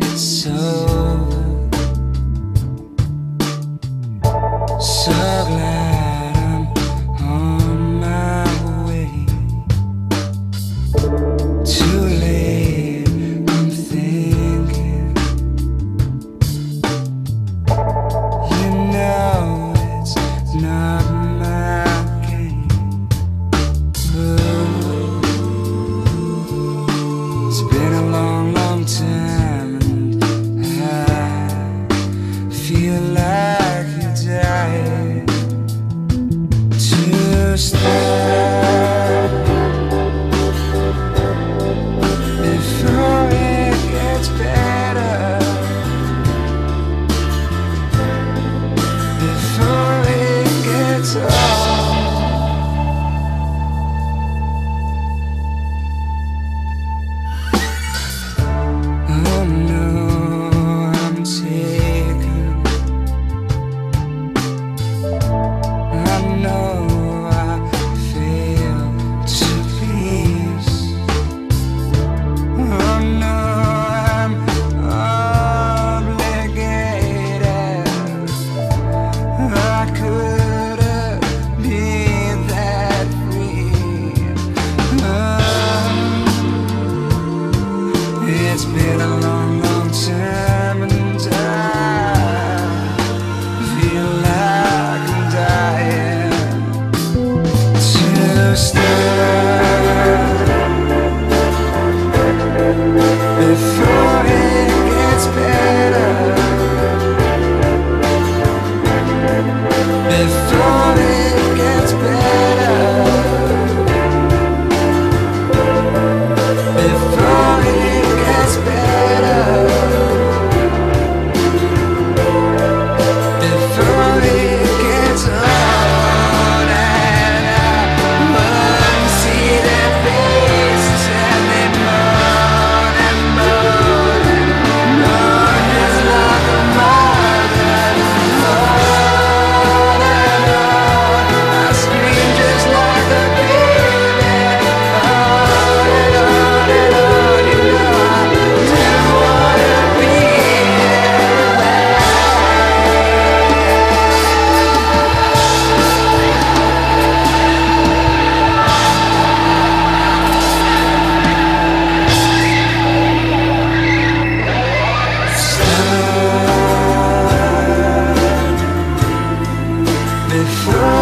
it's over. So glad. feel like you're dying to stay. esperam Whoa.